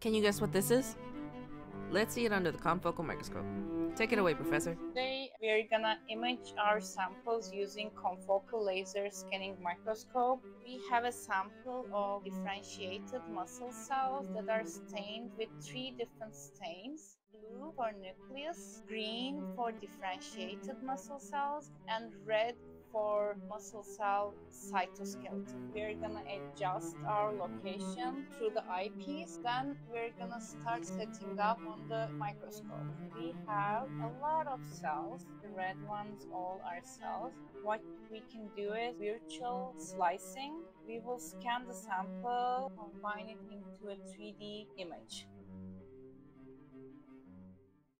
Can you guess what this is? Let's see it under the confocal microscope. Take it away, Professor. Today we're gonna image our samples using confocal laser scanning microscope. We have a sample of differentiated muscle cells that are stained with three different stains. Blue for nucleus, green for differentiated muscle cells, and red for muscle cell cytoskeleton. We're gonna adjust our location through the eyepiece. Then we're gonna start setting up on the microscope. We have a lot of cells. The red ones all are cells. What we can do is virtual slicing. We will scan the sample, combine it into a 3D image.